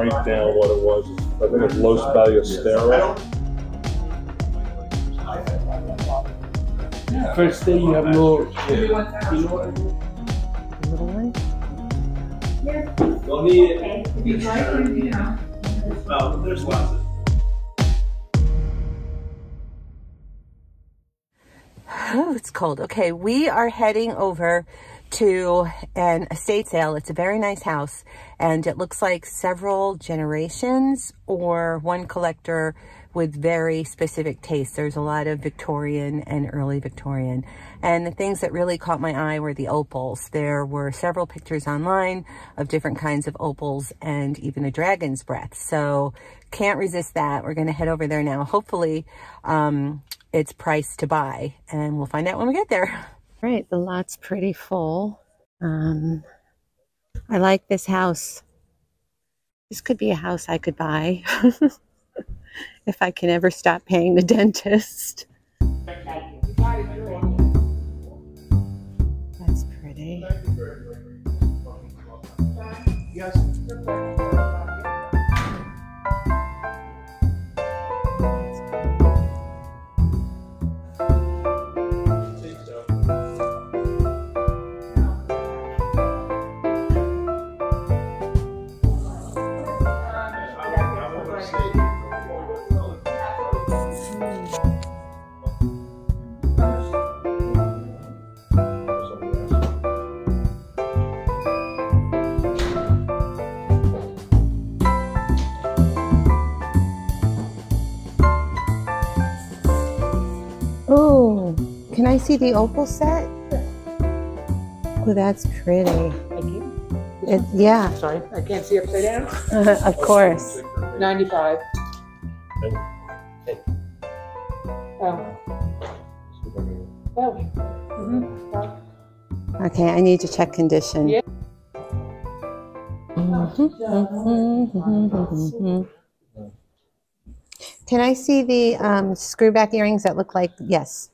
write down what it was. I think it's Los Ballesteros. First day you have no. Little one. Don't need it. If you'd like you know. Well, there's lots of. Oh, it's cold. Okay, we are heading over to an estate sale. It's a very nice house and it looks like several generations or one collector with very specific tastes. There's a lot of Victorian and early Victorian. And the things that really caught my eye were the opals. There were several pictures online of different kinds of opals and even a dragon's breath. So can't resist that. We're going to head over there now. Hopefully, um, it's priced to buy and we'll find out when we get there. Right, the lot's pretty full. Um, I like this house. This could be a house I could buy if I can ever stop paying the dentist. See the opal set? Oh, that's pretty. It, yeah, Sorry, I can't see upside down. of course. 95. Oh. Oh. Mhm. Okay, I need to check condition. Yeah. Can I see the um, screwback earrings that look like, yes.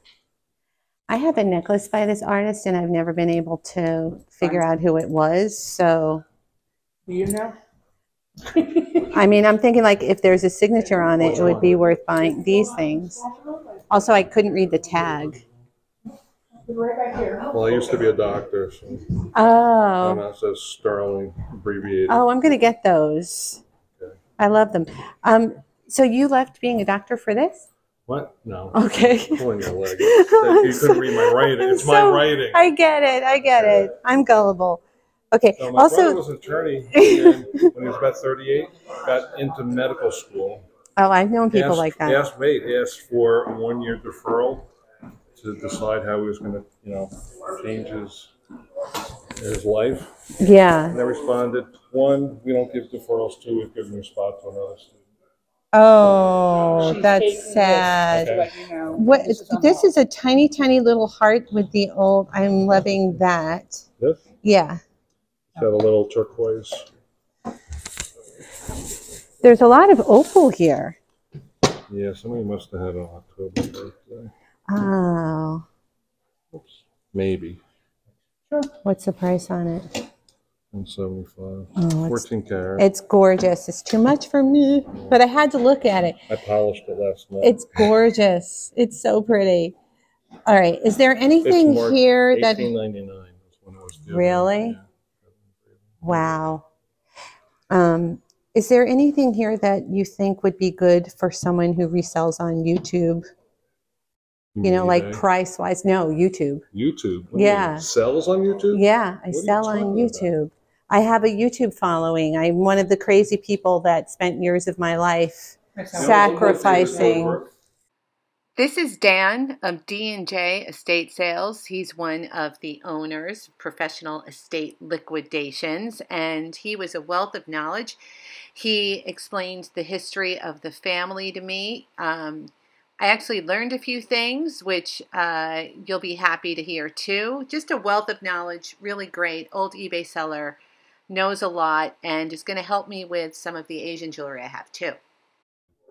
I have a necklace by this artist and I've never been able to figure out who it was. So, Do You know? I mean, I'm thinking like if there's a signature on it, it would be worth buying these things. Also, I couldn't read the tag. Right back here. Well, I used to be a doctor, so and Oh, that says Sterling abbreviated. oh, I'm going to get those. I love them. Um, so you left being a doctor for this? What? No. Okay. Pulling your leg. You couldn't read my writing. I'm It's my writing. I get it. I get it. I'm gullible. Okay. So my brother Also, was an attorney when he was about 38. Got into medical school. oh, I've known people asked, like that. Asked, wait, asked for a one-year deferral to decide how he was going to, you know, change his his life. Yeah. And they responded, one, we don't give deferrals. Two, we've given your spot to another student. Oh, She's taking that's this sad. to you know. What? This is This is a tiny, tiny little heart with the old. I'm loving that. This Yeah. got a little turquoise. There's a lot of opal here. Yeah, somebody must have had an October birthday. Oh, Oops. Maybe. what's the price on it? 175. Oh, it's, 14 karat. it's gorgeous. It's too much for me, but I had to look at it. I polished it last night. It's gorgeous. It's so pretty. All right. Is there anything marked here that? 1899 was when it was due. Really? Yeah. Wow. Um, is there anything here that you think would be good for someone who resells on YouTube? You know, like eBay. price wise? No, YouTube. YouTube. What do you Yeah. Sells on YouTube? Yeah, I What are you sell on talking about? YouTube. I have a YouTube following. I'm one of the crazy people that spent years of my life sacrificing. This is Dan of D&J Estate Sales. He's one of the owners, Professional Estate Liquidations, and he was a wealth of knowledge. He explained the history of the family to me. Um, I actually learned a few things, which uh, you'll be happy to hear too. Just a wealth of knowledge, really great. Old eBay seller, knows a lot, and is going to help me with some of the Asian jewelry I have too.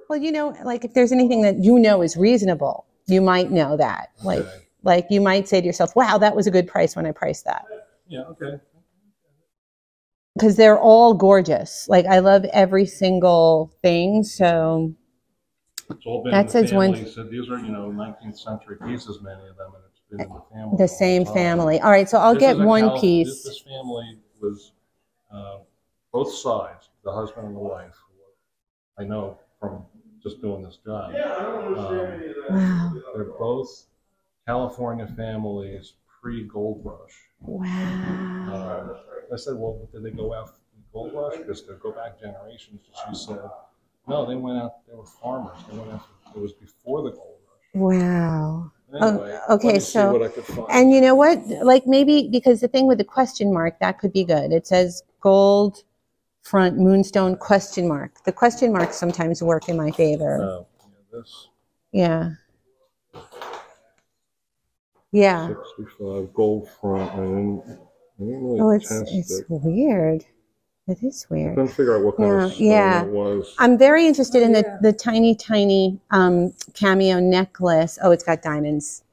Well, you know, like if there's anything that you know is reasonable, you might know that. Like, Okay. like you might say to yourself, "Wow, that was a good price when I priced that." Yeah, okay. because they're all gorgeous. Like I love every single thing. So It's all been That in the says one- family. So these are, you know, 19th century pieces, many of them, and it's been in the family. the same time. family. All right, so I'll This get one Cal- This, piece. this family was, uh, both sides, the husband and the wife. I know from just doing this job. Um, Wow. They're both California families pre-gold rush. Wow. Um, I said, well, did they go after the gold rush? Because to go back generations, she said, no, they went out, they were farmers. They went after, it was before the gold rush. Wow. Anyway, Oh, okay, let me see so- what I could find. And you know what? Like maybe because the thing with the question mark, that could be good. It says gold front moonstone question mark. The question marks sometimes work in my favor. Oh, yeah, this Yeah. Yeah. 65 gold front. I didn't, I didn't really Oh, it's it's it. weird. It is I weird. couldn't figure out what kind Yeah, of stone yeah. it was. I'm very interested in the, the tiny, tiny um, cameo necklace. Oh, it's got diamonds.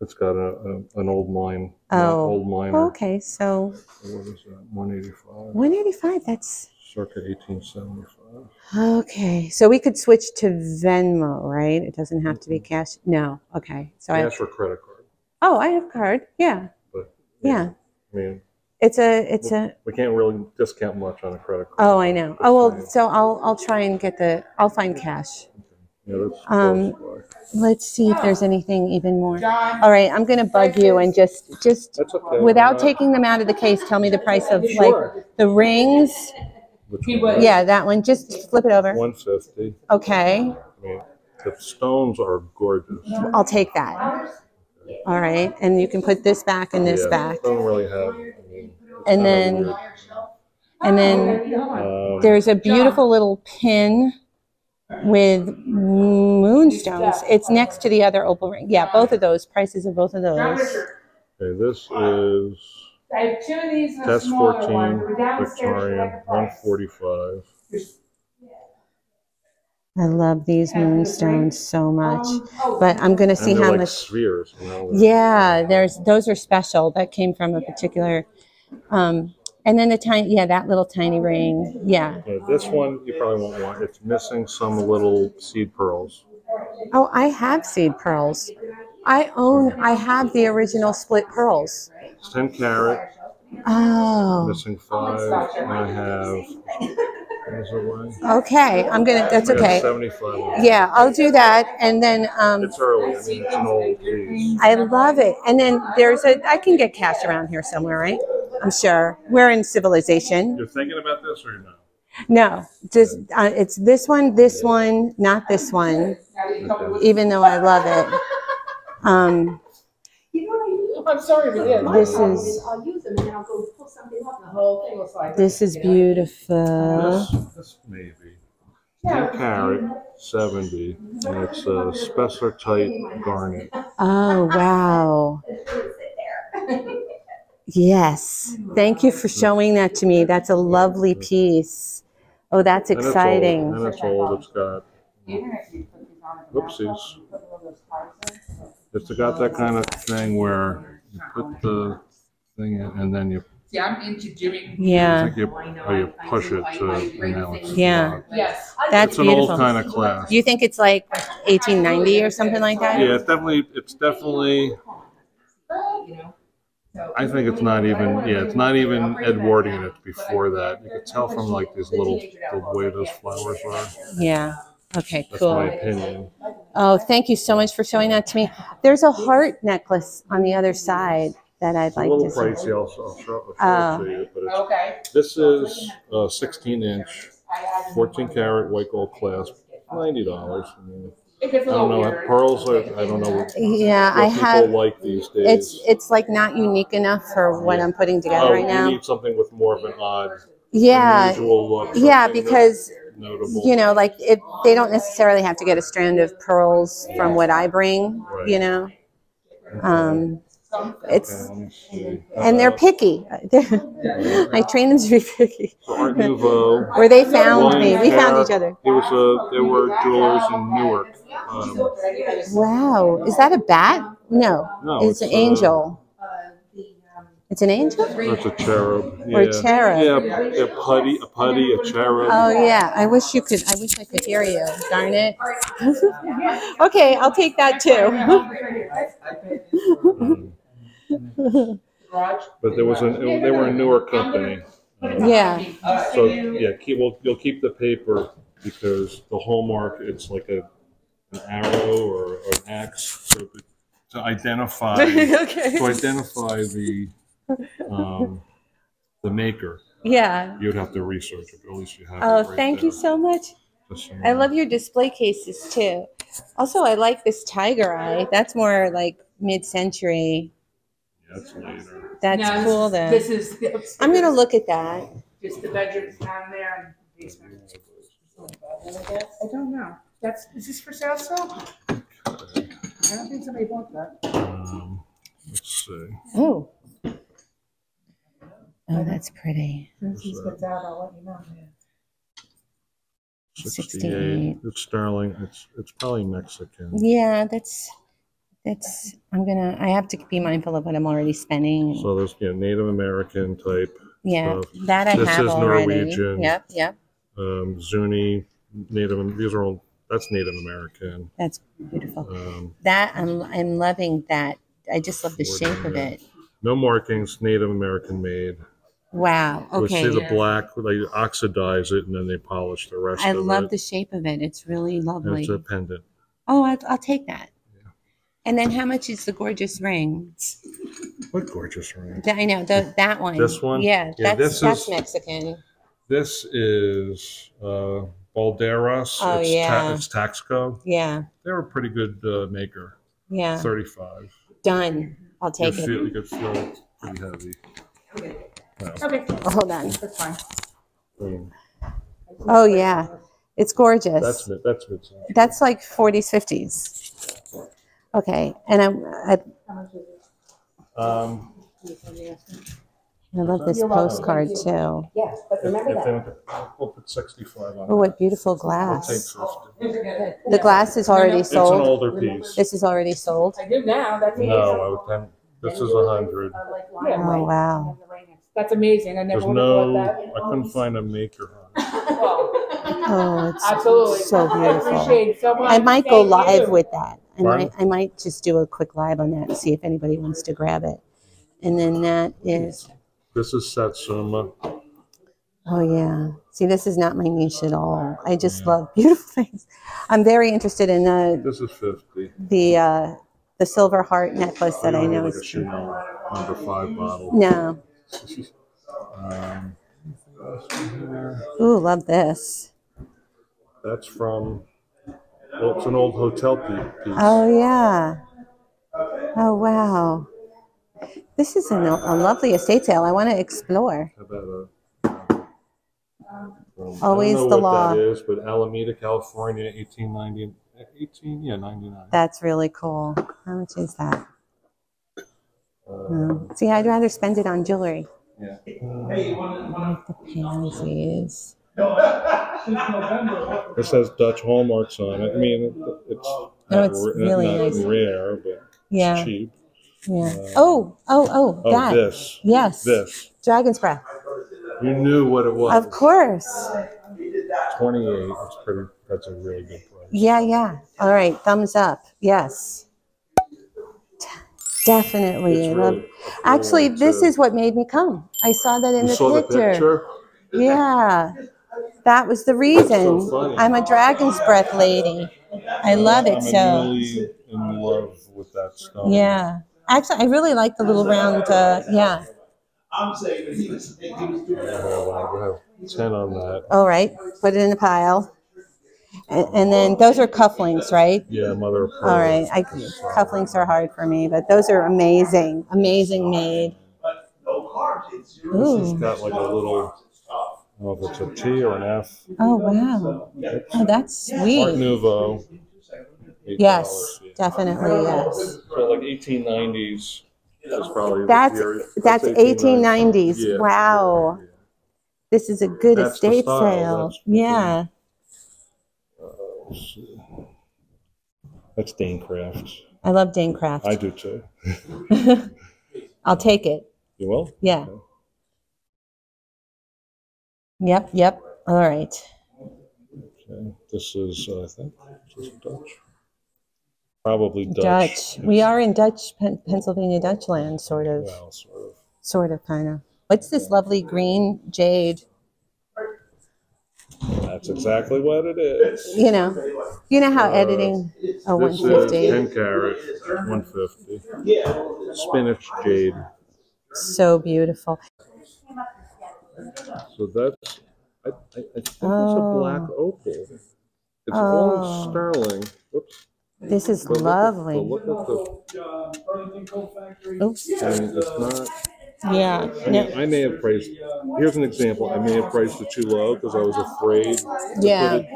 It's got a, a an old mine. Oh. Old miner. Okay, so What is that? 185. 185. That's Circa 1875. okay. So we could switch to Venmo, right? It doesn't have to be cash. No. Okay. So I. Cash or credit card. Oh, I have card. Yeah. But Yeah. I mean, It's a. It's a. we can't really discount much on a credit card. Oh, I know. Oh well. So I'll I'll try and get the. I'll find cash. Yeah, that's Um, close. Let's see if there's anything even more. John, All right, I'm gonna bug you and just just That's okay. without Uh, taking them out of the case, tell me the price of Sure. like the rings. Which He one? Yeah, that one. Just flip it over. 150. Okay, I mean, the stones are gorgeous. I'll take that. All right, and you can put this back and this Yeah, back, Don't really have. I mean, it's And then- and then Um, there's a beautiful little pin with moonstones. It's next to the other opal ring. Yeah, both of those prices of both of those. Okay, this is I have two of these and a test smaller 14 one. We're Victorian like a price. 145. I love these moonstones so much, Um, oh, but I'm gonna see how like much. spheres. You know? Yeah, there's those are special. That came from a particular. Um, and then the tiny, yeah, that little tiny ring. Yeah. Yeah, this one you probably won't want. It's missing some little seed pearls. Oh, I have seed pearls. I own. I have the original split pearls. It's 10 carat, Oh, missing five, I have. What is it like? okay. I'm gonna. That's okay. 75. Yeah, I'll do that. And then um, It's early. I mean, it's an old piece. I love it. And then there's a. I can get cash around here somewhere, right? I'm sure. We're in civilization. You're thinking about this or no? No, just uh, it's this one, this one, not this one. Even though I love it. Um, I'm sorry, but it is. This is- I'll use them and then I'll go pull something off. The whole thing looks like. this is beautiful. This, this maybe. 10 carat, 70, and it's a spessartite garnet. Oh wow. Yes. Thank you for showing that to me. That's a lovely piece. Oh, that's And it's old, exciting. And it's old. It's got, Even if you put these on the Whoopsies. laptop, you put one of those cards in. it's got that kind of thing where you put the thing in and then you, See, I'm into doing. I Yeah, think you, or you push it to, and now it's. Yeah. locked. Yes. that's It's an old beautiful. kind of class. You think it's like 1890 or something like that? Yeah, it's definitely, it's definitely, You know, so- I think it's not even, yeah, it's not even Edwardian, it's before that. You could tell from like these little, the way those flowers are. Yeah. Okay, That's my cool. opinion. Oh, thank you so much for showing that to me. There's a heart necklace on the other side that I'd It's a like little to see. pricey, I'll, I'll show. I'll show it uh, to you, but it's, Okay. this is a 16 inch, 14 karat white gold clasp, $90. I mean, It gets a I don't know, weird. pearls are, I don't know what Yeah, I what people have. like these days. It's it's like not unique enough for what I'm putting together Oh, right you now. need something with more of an odd, Yeah, unusual look. yeah, something because notable. you know, like it, they don't necessarily have to get a strand of pearls from what I bring. Right. You know, um, Okay, it's let and they're Uh, picky. I train them to be picky. Art Nouveau. Where they found me, we found each other. There was a, there were jewelers in Newark. Um, Wow, is that a bat? No, no, it's an uh, angel. It's an angel? It's a cherub. Or yeah. cherub. Yeah, a putty, a putty, a cherub. Oh yeah, I wish you could. I wish I could hear you. Darn it. okay, I'll take that too. Um, but there was an, they were a newer company. yeah. So yeah, keep, well, you'll keep the paper because the hallmark it's like a an arrow or, or an X so to, to identify okay. to identify the um, the maker. Yeah. You'd have to research it, but at least you have. it Oh, right thank you there. so much. Just so I know. love your display cases too. Also, I like this tiger eye. That's more like mid-century. Yeah, that's later. That's No, this cool is- though. This is. the- I'm gonna look at that. Just the bedrooms down there and the basement. I don't know. That's, is this for sale still? I don't think somebody bought that. Um, let's see. Oh. Oh, that's pretty. Since he spits out, I'll let you know. 68. 68. It's sterling. It's it's probably Mexican. Yeah, that's that's. I'm gonna. I have to be mindful of what I'm already spending. So there's yeah, Native American type, yeah, so that I this have is already. Norwegian. Yep, yep. um, Zuni, Native. These are all. That's Native American. That's beautiful. Um, That I'm. I'm loving that. I just love the shape of it. no markings. Native American made. Wow. You Okay. see the black. They oxidize it and then they polish the rest I of love it. the shape of it. It's really And lovely. it's a pendant. Oh, I, I'll take that. And then how much is the gorgeous ring? What gorgeous ring. I know the, that one. This one? Yeah, Yeah, that's this that's is- Mexican. This is uh, Balderas. Oh, it's yeah. it's Taxco. Yeah, They're a pretty good uh, maker. yeah. 35. Done. I'll You take could feel, it. you could feel it's pretty heavy. Okay, Oh, hold on. that's fine. Oh yeah, it's gorgeous. that's mid, that's mid That's like 40s, 50s. Okay, and I'm, I, Um, I love this postcard too. Yes, but remember if they that. want to, we'll put 65 on Oh, what beautiful We'll take glass. 50. The glass is already It's an sold. older piece. This is already sold. I do now, that's amazing. No, I would then, this is a hundred. Oh wow. That's amazing, I There's never would have no, thought I couldn't find a maker on it. that. Well, Oh, it's Absolutely. so I beautiful. appreciate it so much. I might go Thank live you. with that. I might, I might just do a quick live on that and see if anybody wants to grab it. And then that is, This is Satsuma. oh yeah. See, this is not my niche at all. I just love beautiful things. I'm very interested in the This is 50. the uh, the silver heart necklace that I know like a is. Chanel number five bottle. No. Um, Ooh, love this. that's from, well, it's an old hotel piece. Oh yeah. Oh wow. This is a, a lovely estate sale. I want to explore. About a? um, Always the law. that is, but Alameda, California, 1890, 18, yeah, 99. That's really cool. How much is that? Uh, Oh. See, I'd rather spend it on jewelry. yeah. Hey, you want the pansies. It says Dutch hallmarks on it. I mean, it's Oh, not oh, it's ra- really not nice. rare, but Yeah, it's cheap. yeah. Uh, oh, oh, oh, Oh, that. this, Yes. this. Dragon's breath. You knew what it was. Of course. 28. That's pretty. That's a really good price. Yeah, yeah. All right, thumbs up. Yes. D- Definitely. It's I love- really Actually, this too. is what made me come. I saw that in You the saw picture. the picture. Yeah. That was the reason. funny. I'm a dragon's breath lady. I love it I'm so. really in love with that stone. Yeah. Actually, I really like the little round. Uh, yeah. I'm saying that he was, he was doing that. Well, I 10 on that. All right. Put it in a pile. And, and then those are cufflinks, right? Yeah, mother of pearl. All right. I, cufflinks are hard for me, but those are amazing. Amazing made. But no carbs. It's This Ooh. has got like a little, I don't know if it's a T or an F. Oh, wow. Oh, that's Art sweet. Nouveau. $8. Yes, definitely, yes. So like 1890s is probably the That's period. that's 1890s. Yeah. Wow. This is a good That's the estate style. sale. That's Yeah. Let's see. That's Danecrafts. I love Danecraft. I do too. I'll take it. You will? Yeah. Okay. Yep, yep. All right. Okay. This is, uh, I think, this is Dutch. Probably Dutch. Dutch. We are in Dutch, Pen- Pennsylvania Dutch land, sort of, Well, sort of. sort of, kind of. What's this lovely green jade? That's exactly what it is. You know, you know how Uh, editing a This is 150. 10 carat, 150. Spinach jade. So beautiful. So that's, I, I, I think it's a Oh. black opal. It's all Oh. in sterling. Whoops. This is But look at- lovely. but Look at the, Oops. I mean, it's not, Yeah. I No. I may have priced, here's an example, I may have priced it too low because I was afraid. to Yeah. put it-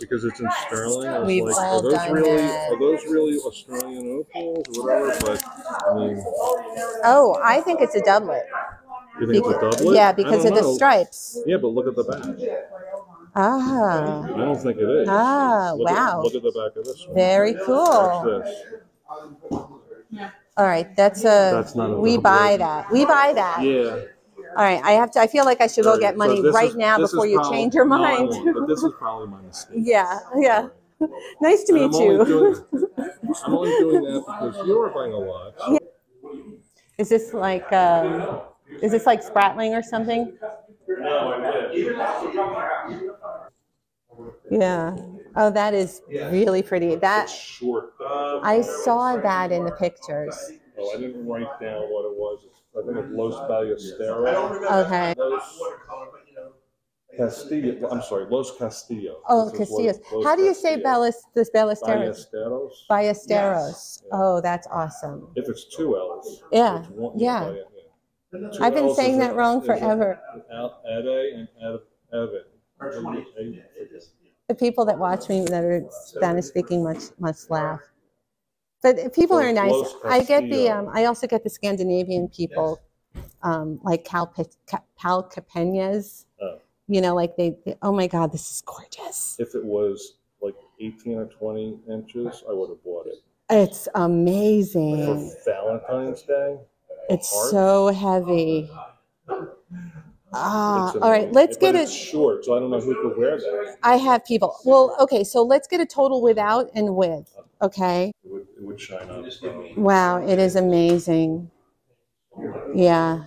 Because it's in sterling, I was We've like, all are those done really, that. are those really Australian opals or whatever, but, I mean, Oh, I think it's a doublet. You think it's a doublet? Yeah, because of the know. stripes. Yeah, but look at the back. Ah, I don't think it is. Ah, Look at- wow. Look at the back of this one. very Watch cool. this. All right, that's a. That's not a We doublet. buy that. We buy that. Yeah. All right, I have to. I feel like I should go get money right now before you change your mind. But this is probably my mistake. Yeah, yeah. Nice to And meet I'm only you. doing- I'm only doing that because you're buying a lot. Is this like um, is this like Spratling or something? Yeah. Oh, that is really pretty. That Short. I saw that in the pictures. Oh, I didn't write down what it was. I think it's Los Ballesteros. Okay. Los Castillo, I'm sorry, Los Castillos. Oh, This Castillos. Los How do you say Castillos. Ballas, this Ballesteros? Ballesteros. Ballesteros. Yeah. Oh, that's awesome. If it's two L's. Yeah, one- yeah. Ball- Two I've been saying that a- wrong forever. Al- Ede and Ed- Evan. The people that watch me that are Spanish speaking must must laugh. But people are nice. I get the um, I also get the Scandinavian people, um, like Cal Pal Capenas. Oh. You know, like they, they- oh my God, this is gorgeous. If it was like 18 or 20 inches, I would have bought it. It's amazing. For amazing. Valentine's Day, It's so heavy. Ah, all right, let's But get it. short, so I don't know who could wear that. I have people. Well, okay, so let's get a total without and with. Okay. It would, it would shine up. Wow, it is amazing. Yeah,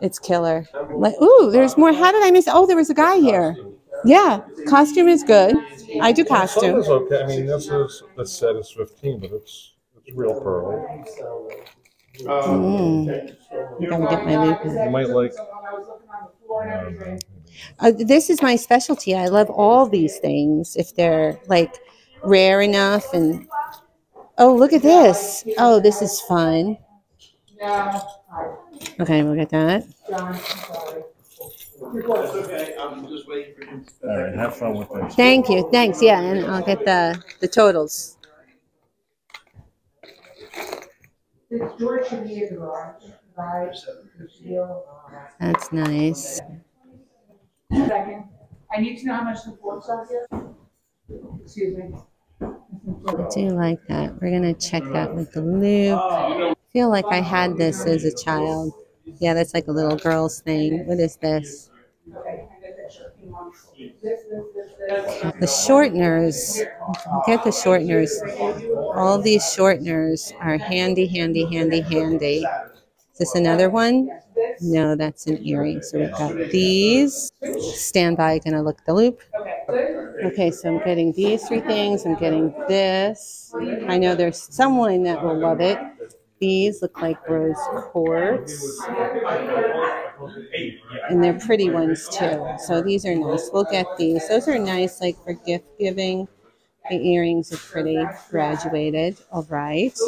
it's killer. Like, ooh, there's more. How did I miss? Oh, there was a guy here. Yeah, costume is good. I do costume. okay. I mean, this is the set is 15, but it's it's real pearl. Mm. Gotta get my loupe. You might like. I don't know. Uh, this is my specialty. I love all these things if they're like rare enough. And oh, look at this. Oh, this is fun. Okay, we'll get that. That's okay, I'm just waiting for him. All right, have fun with this. Thank you. Thanks. Yeah, and I'll get the the totals. George should be in the garage. Garage, steel. That's nice. Second, I need to know how much the forks are here. Excuse me. I do like that. We're gonna check that with the loupe. I feel like I had this as a child. Yeah, that's like a little girl's thing. What is this? The shorteners. Get the shorteners. All these shorteners are handy, handy, handy, handy. Is this another one? No, that's an earring. So we've got these. Stand by, gonna look the loupe. Okay, so I'm getting these three things. I'm getting this. I know there's someone that will love it. These look like rose quartz. And they're pretty ones too. So these are nice. We'll get these. Those are nice, like for gift giving. The earrings are pretty graduated. All right.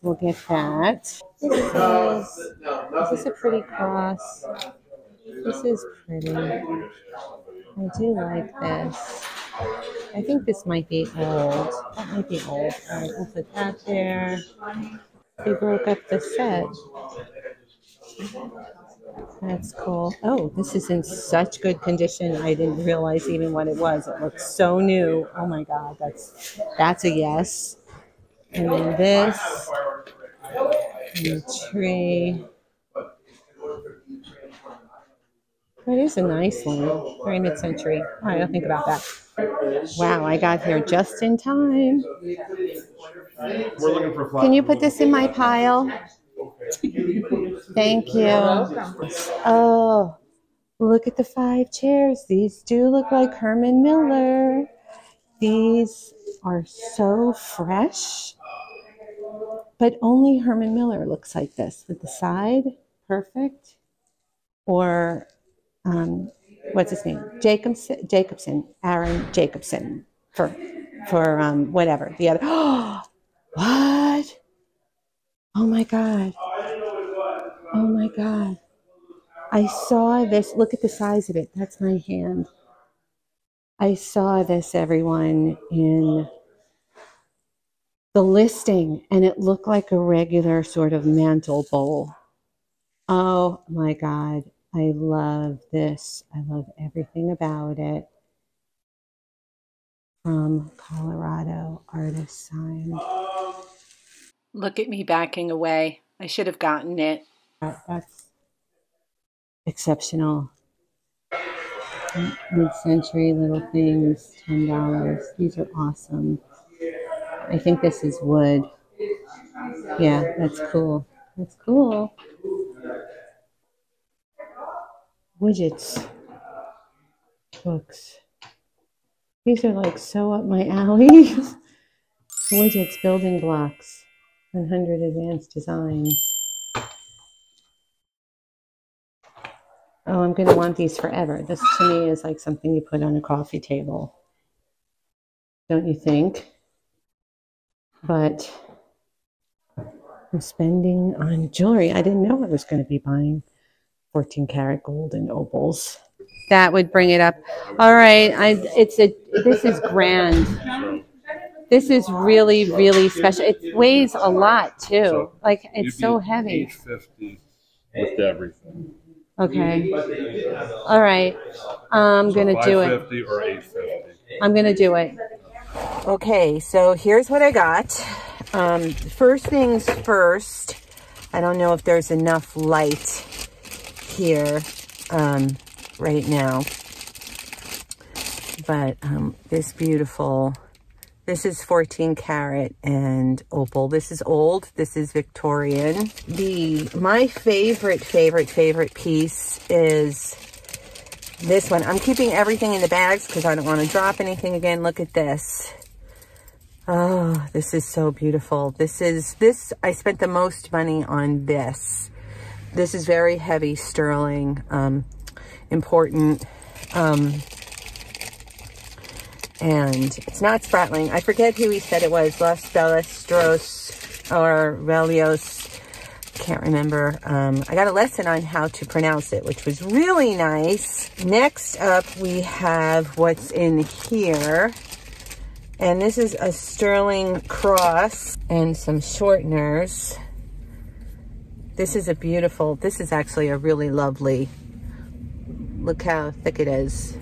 We'll get that. This is, this is a pretty cross. This is pretty. I do like this. I think this might be old. That might be old. All right, we'll put that there. They broke up the set. That's cool. Oh, this is in such good condition. I didn't realize even what it was. It looks so new. Oh my god, that's that's a yes. And then this and the tree. That is a nice one. Very mid-century. All right, I'll think about that. Wow, I got here just in time. We're looking for Can you put this in my pile? Thank you. Oh, look at the five chairs. These do look like Herman Miller. These are so fresh. But only Herman Miller looks like this with the side perfect. Or um, what's his name? Jacobsen, Jacobsen, Arne Jacobsen for for um, whatever the other. what? Oh my god! Oh my god! I saw this. Look at the size of it. That's my hand. I saw this, everyone, in the listing, and it looked like a regular sort of mantle bowl. Oh my god! I love this. I love everything about it. From Colorado, artist signed. Look at me backing away. I should have gotten it. That's exceptional. Mid-century little things, ten dollars. These are awesome. I think this is wood. Yeah, that's cool. That's cool. Widgets. Books. These are like so up my alley. Widgets, building blocks, 100 advanced designs. Oh, I'm going to want these forever. This to me is like something you put on a coffee table. Don't you think? But I'm spending on jewelry. I didn't know I was going to be buying 14 karat gold and opals. That would bring it up. All right, I it's a this is grand. This is really really special. It weighs a lot too. Like it's so heavy. Eight fifty with everything. Okay. All right. I'm going to do it. Or eight fifty. I'm going to do it. Okay, so here's what I got. Um, first things first, I don't know if there's enough light here um, right now, but um, this beautiful, this is 14 karat and opal. This is old, this is Victorian. The, my favorite, favorite, favorite piece is this one. I'm keeping everything in the bags because I don't want to drop anything again. Look at this. Oh, this is so beautiful. This is, this, I spent the most money on this. This is very heavy sterling, um, important, um, and it's not Spratling. I forget who he said it was, Los Ballesteros or Velios. Can't remember. Um, I got a lesson on how to pronounce it, which was really nice. Next up, we have what's in here. And this is a sterling cross and some shorteners. This is a beautiful, this is actually a really lovely, look how thick it is.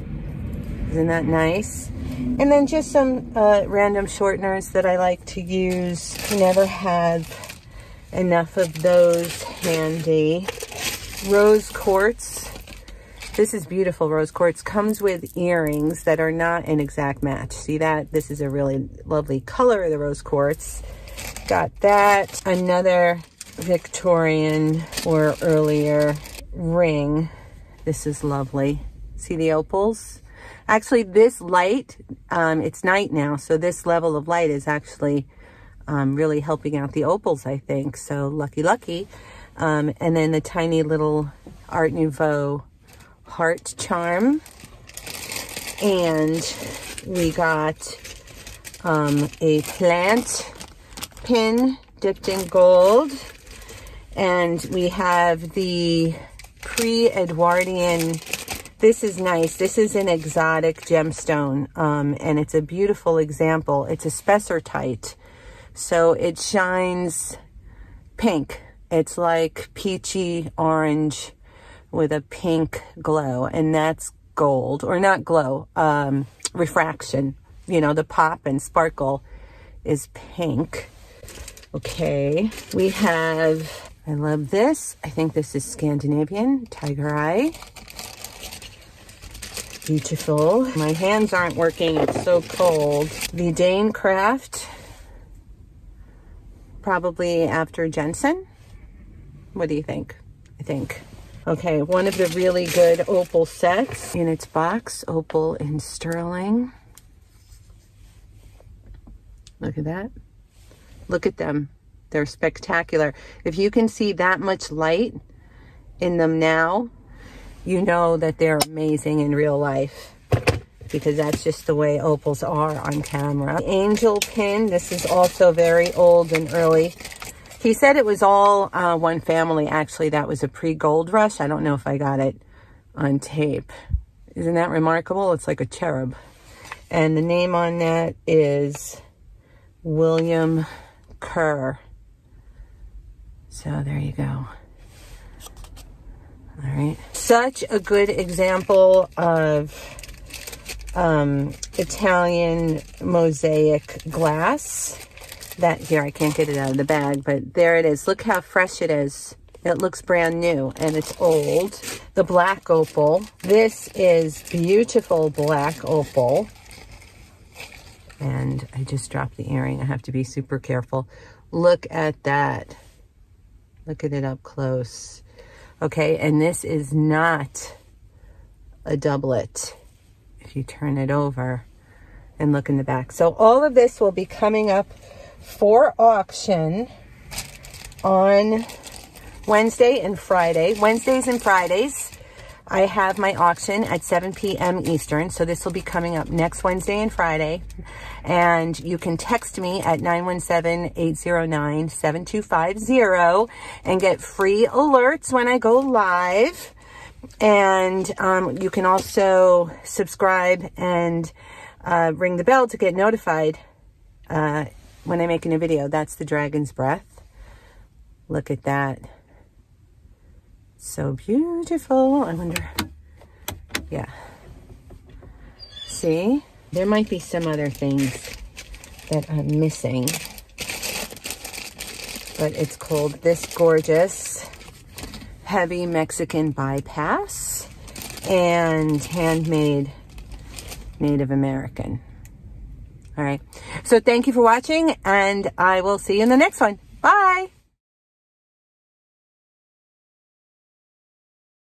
Isn't that nice? And then just some uh, random shorteners that I like to use. Never had enough of those handy. Rose quartz. This is beautiful rose quartz. Comes with earrings that are not an exact match. See that? This is a really lovely color of the rose quartz. Got that. Another Victorian or earlier ring. This is lovely. See the opals? Actually, this light, um, it's night now, so this level of light is actually um, really helping out the opals, I think. So lucky, lucky. Um, and then the tiny little Art Nouveau heart charm. And we got um, a plant pin dipped in gold. And we have the pre-Edwardian this is nice. This is an exotic gemstone, um, and it's a beautiful example. It's a spessartite, so it shines pink. It's like peachy orange with a pink glow, and that's gold, or not glow, um, refraction. You know, the pop and sparkle is pink. Okay, we have, I love this. I think this is Scandinavian, tiger eye. Beautiful. My hands aren't working. It's so cold. The Danecraft. Probably after Jensen. What do you think? I think. Okay, one of the really good opal sets in its box. Opal in sterling. Look at that. Look at them. They're spectacular. If you can see that much light in them now, you know that they're amazing in real life because that's just the way opals are on camera. Angel pin, this is also very old and early. He said it was all uh, one family. Actually, that was a pre-gold rush. I don't know if I got it on tape. Isn't that remarkable? It's like a cherub. And the name on that is William Kerr. So there you go. All right. Such a good example of um, Italian mosaic glass. That here, I can't get it out of the bag, but there it is. Look how fresh it is. It looks brand new and it's old. The black opal. This is beautiful black opal. And I just dropped the earring. I have to be super careful. Look at that. Look at it up close. Okay, and this is not a doublet. If you turn it over and look in the back. So all of this will be coming up for auction on Wednesday and Friday. Wednesdays and Fridays, I have my auction at 7 p.m. Eastern. So this will be coming up next Wednesday and Friday. And you can text me at 917-809-7250 and get free alerts when I go live. And um, you can also subscribe and uh, ring the bell to get notified uh, when I make a new video. That's the Dragon's Breath. Look at that. So beautiful. I wonder, yeah. See, there might be some other things that I'm missing. But it's called This Gorgeous Heavy Mexican Bypass and Handmade Native American. All right. So thank you for watching and I will see you in the next one.